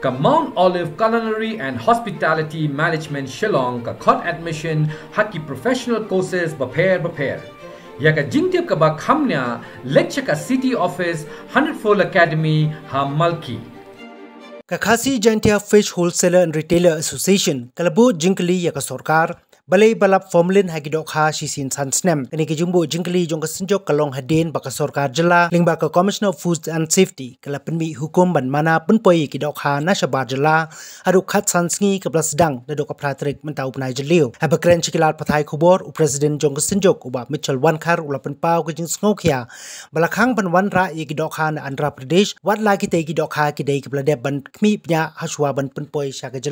ka Mount Olive Culinary and Hospitality Management Shillong ka khot admission haki professional courses prepare prepare ya ka jingtip ka ba khamnya lecture ka city office 100 academy ha malki Kakasi Jantia Fish Wholesaler and Retailer Association kalabu jingkli ya ka sorkar balai balap formulin hagi dok ha si sin san snem. Kini ke jumbo jingkli jong kesenjok kalong hadin baka sorkar jela ling baka commissioner of food and safety kala penmi hukum ban mana penpoi ki dok ha na shabar jela adu khat san sngi ke plus dang na dok mentau penai jeliu. Ha bakren chikilat pathai khubor u president jong kesenjok mitchell wan khar ula penpau ke jing sngokia balakhang ban wan ra ye na andhra pradesh wat la ki te ki dok ha ki dei blade ban khmi pnya hashwa ban penpoi sha ke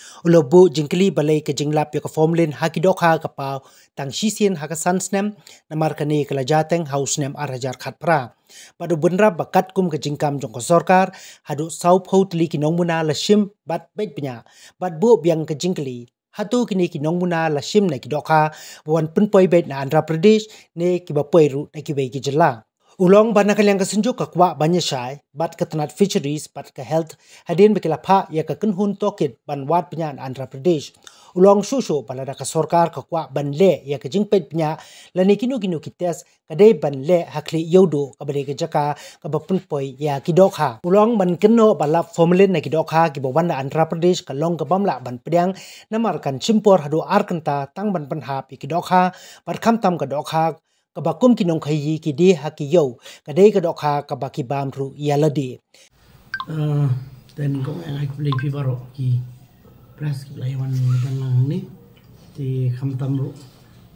jela ulobu jingkli balai ke jinglap yo ka formulin hakidokha ka pa tang shisien ha ka sansnem namar kani kala jateng house nem arajar khat pra. Padu bunra bakat kum ke jingkam jong ko hadu south hotli ki nongmuna la shim bat bet pnya bat bu biang ke jingkli hatu kini ki nongmuna la shim na ki dokha. Pun poi bet na andhra pradesh ne ki ba ru na ki be ki Ulong bana kaliang kesenjuk ke kuak banyak syai, bat ke tenat fisheries, bat ke health, hadin bekila pa ya ke kenhun tokit ban wat penyan Andhra Pradesh. Ulong susu pada dak sorkar ke kuak ban le ya ke jingpet penya, lani kinu kinu kites kadai ban le hakli yodo ke bade ke jaka ke bapun poi ya kidokha. Ulong ban keno balap formulin na kidokha ki bawan Andhra Pradesh ke long ke bamla ban pedang namarkan cimpor hadu arkenta tang ban penhap ya kidokha, bat kam tam ke dokha kabakum kinong khayi ki de ha ki yo ka de ka dokha ka ba ki bam ru yala de uh then ko ai play pi ki press ki lai wan dan lang ni ti kham tam ru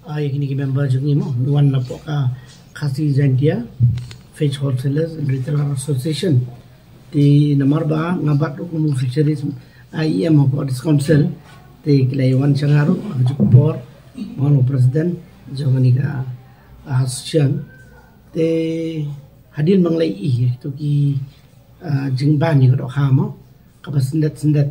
ai kini ki member jungi mo. Wan na po ka khasi jantia fish wholesalers and retailer association. Ti namar ba ngabat ko mu fisheries IEM ho this council ti ki lai wan changaru ju por mo president jongani ka Asian te hadin manglai i to ki jingban ni ko ha mo ka basendat sendat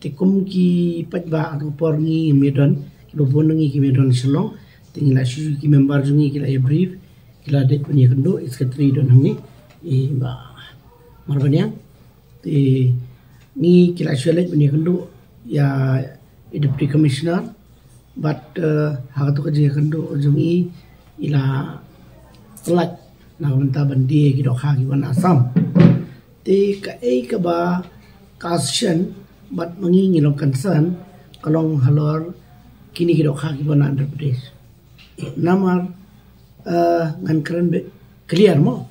te kum ki pajba ko por ni medon ki bo bon ki medon shlong tingla shu ki member jungi ki la brief. Ki la det ni kendo secretary don ngi e ba marbanya te ni ki la shwele ni kendo ya deputy commissioner but uh, hak tu kerja kan tu ujungi ila telat na banta bandi ki dok ha ki asam. Te ka ei ka ba kashen but mangi ngilo concern kalong halor kini ki dok ha ki wan andhra pradesh. Namar uh, ngan keren be clear mo.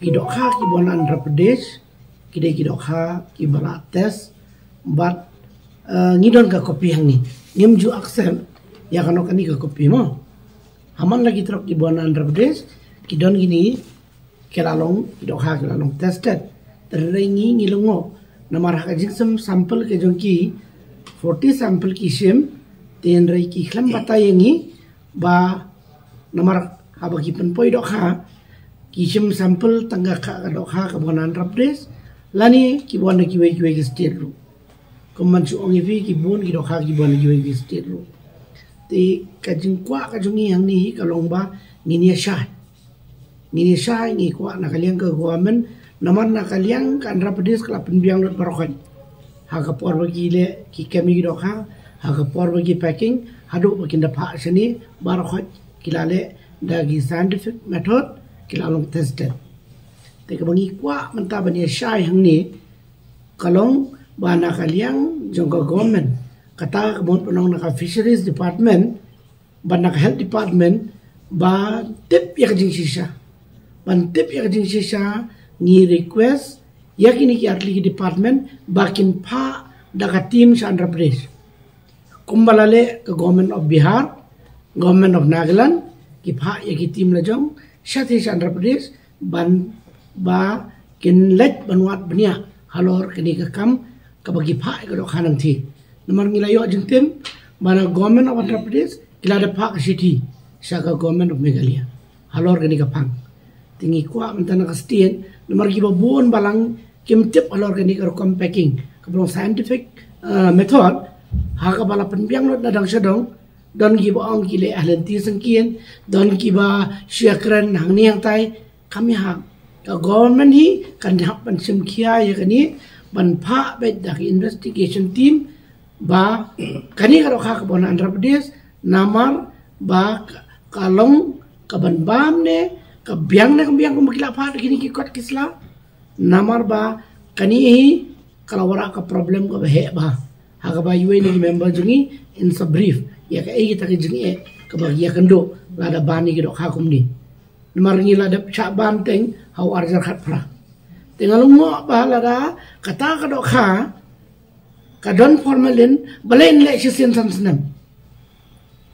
Ki dok ha ki wan andhra pradesh ki dok ha ki bala test but uh, ngidon ka kopi hangi. Ngem ju aksen ya kano kani ka kopi mo. Haman lagi truk di buana Andhra Pradesh kidon gini kelalong kidok ha kelalong tested. Terrengi ngilongo namar ha sampel ke jongki 40 sampel ki shim ten rei ki khlam bata yengi ba namar ha ba ki pen poi dok ha. Ki shim sampel tangga ka dok ha ka buana Andhra Pradesh lani ki buana ki wei ki wei ongi fi ki bun ki ha ki buana ru ti ka jing kwa ka jungi yang ni ka long ba ni ni sha ni ni sha ni kwa na kaliang ka government naman na ka Andhra Pradesh kala penbiang dot barokhan ha ka por bagi le ki kami do ha. Ha ka por bagi packing hadu bagi da pha shani barokhan kila le dagi scientific method kila long tested te ka bangi kwa manta bani sha yang ni kalong ba na kaliang jong kata kebun penong nak fisheries department ban nak health department ba tip ya kajing sisa. Ban tip ya kajing sisa ni request ya kini ki atli department bakin pa daga team sa Andhra kumbalale ke government of Bihar government of Nagaland ki pa ya ki team la jong sati sa Andhra ban ba kin let banwat bania. Halor kini ke kam kabagi pa ke do khanang thi nomor ngila yo jengtem mana government of Andhra Pradesh kila ada pak city saka government of Meghalaya. Halor gani kapang. Tingi kwa mentana kastien nomor giba bon balang kim tip halor gani ka kom packing. Kabro scientific uh, method haka bala penbiang lot dadang sedong don giba ong kile ahlen ti sengkien don giba syakran hang ni yang tai. Kami hak ka government hi kan hap ban sim khia ya kani ban pha be da investigation team ba kani ka ro kha ka bon andhra pradesh namar ba kalong ka ban bam ne ka biang ne ka biang ko makila pha kini ki kot kisla. Namar ba kani hi kalawara ka problem ka he ba. Ha ka ba yue ni member jungi in sa brief. Ya ka e ta ki jungi e ka ba ya kando la da bani ki do kha kum ni. Maringi la dep cha ban teng hau arjar khat pra tengal ngo ba la da kata ka do kha ka formalin balen le san snem.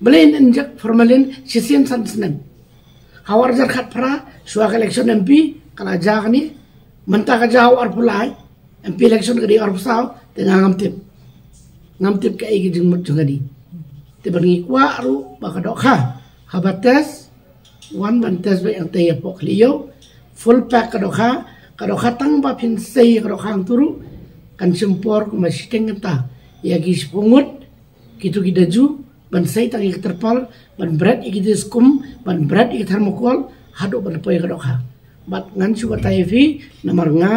Balen injek formalin sisen san snem. Hau arjar khat pra suak election mp kala jag ni menta ka jau ar pulai mp election ka di ar pusau tengal ngam tip. Ngam tip ka igi jing mut jungadi te bangi kwa ru ba ka do kha. Habates one man tes ba yang taya pok liyo full pack ka dokha ka dokha tang ba pin sei ka dokha turu kan sempor ku masiteng ta ya gi spungut kitu gi ban sei tang ik terpal ban bread ik dis kum ban bread ik thermocol hado ban poy ka dokha bat ngan chu ba tai fi namar nga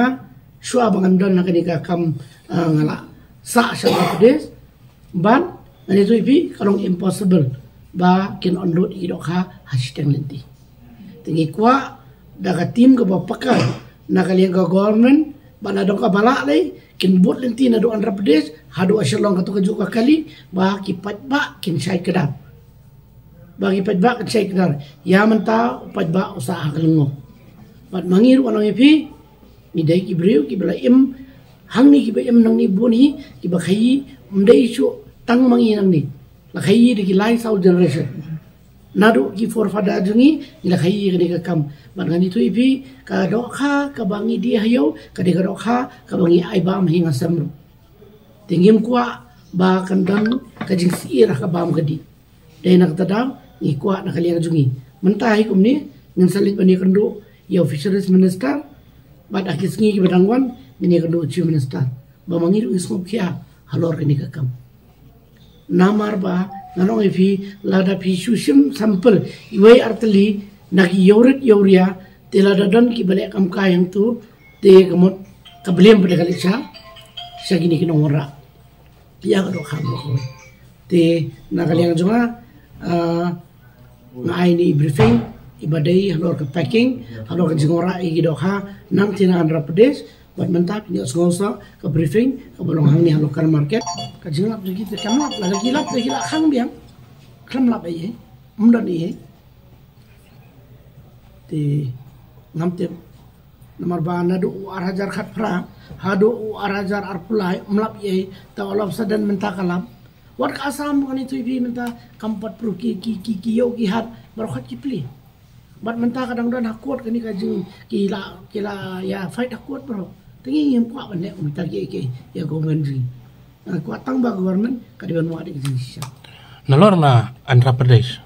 shua bangan don na kani ka kam ngala. Sa sha des ban ani tu ipi kalong impossible. Ba kin on road i dokha hashtag lenti tingi kwa daga tim ke bapaka na kalian ke government bana dong ka bala le kin bot lenti na do andra pradesh hadu asyalong ka to ka kali ba ki pat ba kin sai kedap ba ki pat ba kin sai kedar. Ya menta pat ba usaha kelengo bat mangir wanang epi ni dai ki breu ki bela im hang ni ki ba im nang ni boni ki ba khayi mdai chu tang mangi nang ni. La khayi di ki lai sau generation nadu ki for fada jungi la khayi ki ka kam. Ban ngani tu ipi ka do kha ka bangi di hayo ka de ka do ka bangi ai bam hinga samru tingim kwa ba kan dan ka jing sira ka bam gadi de nak tadam ni kwa na kaliya jungi. Mentai kum ni ngin salit bani kendo ya fisheries minister ba da kisngi ki badangwan ni kendo chief minister. Ba mangir ismo kya halor ni ka kam. Namar ba nanong ifi lada pi susim sampel. Iwe arteli nak yorit yoria te lada don ki bale kam kayang tu te kamot kabliam pada kali sa sa gini kinong ora ya ka do kham ko te nakaliang junga ngai ni briefing ibadai halor ka packing halor ka jingora igi do kha nang tina andhra pradesh buat mentap ni ngosa ke briefing ke bolong hang ni halor kan market. Ka jinglap lagi te kamlap la lagi lap lagi la khang biang. Kamlap ai umdan ni te ngam te nomor ba na do ar hajar khat pra. Hado ar hajar ar pulai umlap ye ta olap sadan menta kalap wat ka asam kan itu ibi menta kampat pro ki ki ki ki yo ki hat. Barokhat ki pli. Bat menta kadang dan hakut kani ka jing ki la ki la ya fight hakut bro tingi yang kuat bane menta ki ki ya government ji kuat tang ba government ka di ban wa di sisa nalor na Andhra Pradesh.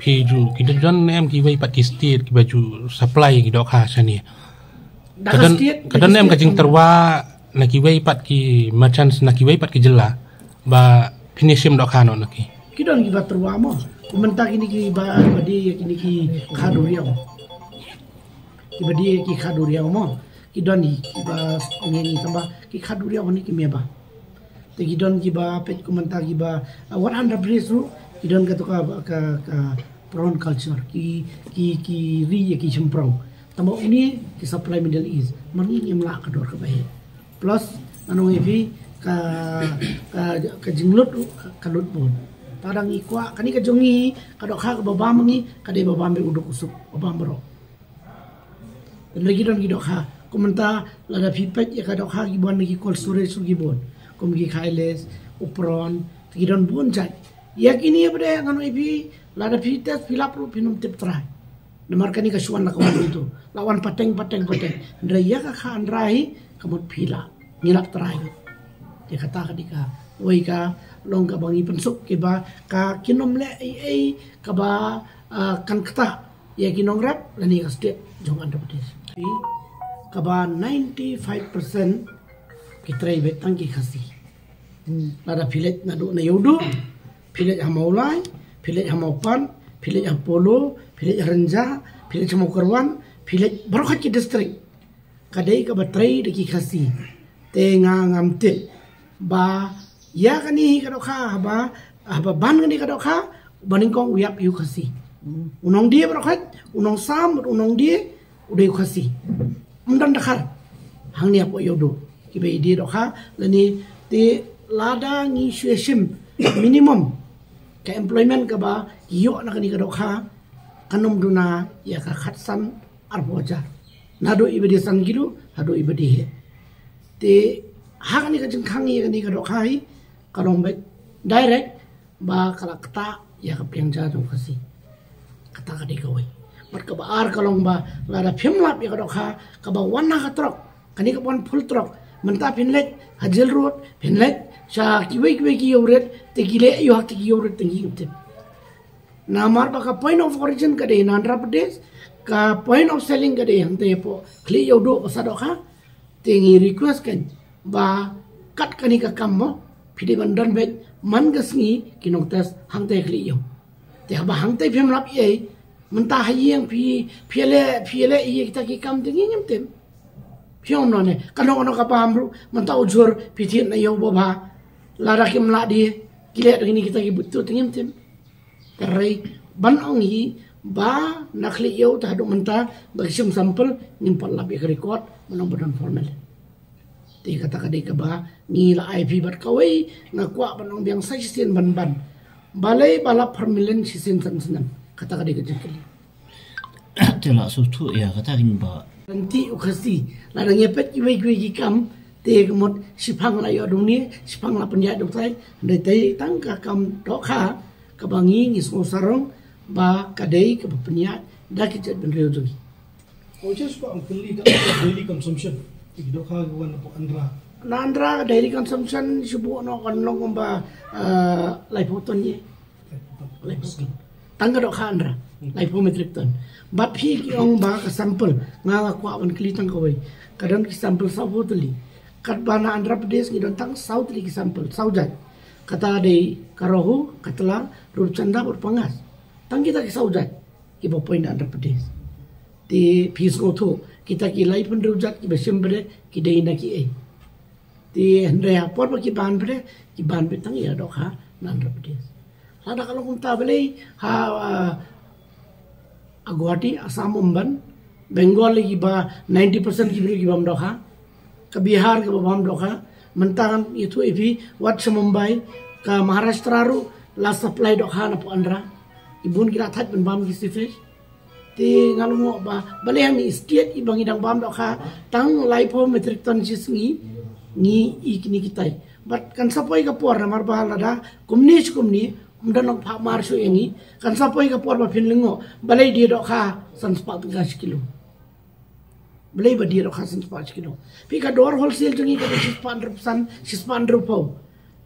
Phi ju kita jan em ki wei pat ki baju supply ki dok ha sani kadan kadan em ka jing terwa na ki wei pat ki merchants na ki wei pat ki jela ba finishim dok ha no na ki. Kidon ki batur wa mo. Kumenta kini ki ba badi kini ki khadu riau ki badi ki mo kidon ni ki ba ngeni tamba ki khadu riau ni ki meba te kidon ki ba pet kumenta ki ba 100 breeze ru kidon ka to ka ka prawn culture ki ki ki ri ya ki chimprong tamba uni ki supply middle east mangi imla ka dor ka bahe plus anu evi ka ka ka jinglut ka lut bon. Tadang ikwa kani ka jongi ka dok ha ka babam ngi ka de babam be uduk usuk babam bro lagi don gidok ha komenta lada pipet ya ka dok ha gibon lagi cold storage su gibon kom gi khailes upron gidon bon jai. Ya kini ya bade ngano ibi lada pites pilap ru pinum tip trai Namar kani ka suan la kawan itu. Lawan pateng pateng pateng. Ndra ya ka kha andrai kamot pila ngilak trai dia kata ka dika oi ka long ka bangi pensuk ke ba ka kinom le ai ai ka ba kan kata. Ya kinong rap lani ka state jong andhra pradesh ka ba 95% kitrai betang ki khasi nada pilet na do na yodo pilet hamaulai pilet hamaupan pilet polo pilet renja pilet hamau kerwan Pilih berkat ke distrik. Kadai ke batrai de ki khasi. Te nga ngam te. Ba ya kani ka dokha ba ba ban kani ka dokha baning kong uyap yu khasi. Unong dia berkat, unong sam, unong dia udah yu khasi. Mdan dakhar. Hang ni apa yodo. Kibai dia dokha lani te lada ngi shim minimum. Ke employment ka ba yo na kani ka dokha kanum duna ya ka khatsan arboja nado ibadi sangilu hado ibadi he. Te hakani ka jing khangi ni ka do khai karong be direct ba kala kata ya ka piang ja dong kasi kata ka de ka wai mat ka ba ar kalong ba la da phim lap ya ka do kha ka ba wan na ka trok kani ka bon full trok menta pin lek hajil road pin lek sha ki wei ki wei ki yoret te ki le yo hak te ki yoret te ki namar ba ka point of origin ka de in andhra pradesh ka point of selling ka de hante po. Kli yo do sa do kha tingi request kan ba kat kani ka kam mo phidi ban don bet man ga sngi kinong tas hante kli yo te ba hante phem lap ye man ta hayeng phi phele phele ye ta ki kam tingi nyam tem. Phiom no ne kanong no ka pam ru man ta ujur phi thin na yo bo ba la ra kim la di kita ki butu tingim tem. Terai ban ong ba nakli yo ta do menta bagsim sampel nimpal labi record manong badan formal. Ti kata kadi ka ba ni la IP bat kawai na kwa banong biang sa sin ban ban balai bala permilen sisin san senam kata kadi ka jekeli tela so tu ya kata kin ba nanti ukasi la dang yepet iwe iwe ki kam te kemot sipang la yo dong ni sipang la penjat dong tai. Ndai tai tang ka kam do kha ka bangi ngis sarong ba kadai ke peniat da ke chat ben reu jogi Oches ko ang kuli ka daily consumption. Igdo ka gawan po andra. na andra daily consumption subu no kan long ba lai photon ye lai tangga do kha andra lai pho metric ton ba phi ki ong ba ka sample nga nga kwa ban kli tang kawai. Kadang ki sample sa bana andra pradesh ni don tang south li ki sample saujat kata de karohu katla rupchanda pangas tang kita ki saujat ki bo point andra pradesh. Ti phis go tho kita ki lai pun rujat ki besim bre ki dei na ki e ti hendre ha por ki ban bre ki ban be tang ya do kha nan andra pradesh lada kalau kun ta bele ha agwati asam umban. Bengal ki ba 90% ki bre ki bam do kha ka bihar ka bam do kha mentangan itu ibi wat mumbai. Ka maharashtra ru la supply do kha na andra ibun kira that ben bam ki sifesh ti ngalu mo ba bale yang state ibang idang bam do kha tang lai po metric ton jis ngi ngi ikni kitai. But kan sapoi ka por na mar ba la da kumni kumni umdan nok pha mar su kan sapoi ka por ba bale di do kha san spa ga kilo. Bale ba di do kha san spa kilo. Pi ka dor wholesale jungi ka sis pan san sis pan rup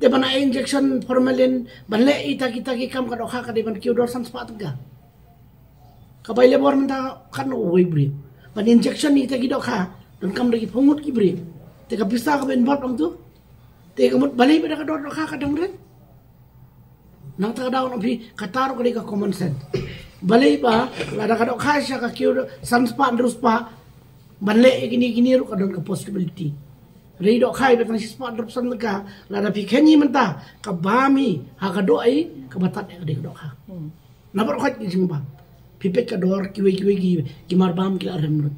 de bana injection formalin bale ita kita ki kam ka do kha ka de ban ki dor san spa ga kabay lebor menta kan oi bri ban injection ni ta gido kha don kam lagi pungut ki bri te ka pisa ka ben bot tu. Te ka mut balai beda ka dor kha ka nang ta daw no pi katar ko ka common sense. Balai ba la da ka do kha sha ka ki san spa ndrus pa. Banle gini gini ru ka don ka possibility. Rei do khai betan si spa ndrus san ka. La da pi khenyi menta ka bami ha ka do ai ka batat ka de do kha na bar khat ki jing ba? Pipet ka dor kiwe kiwe ki ki mar bam ki arem rut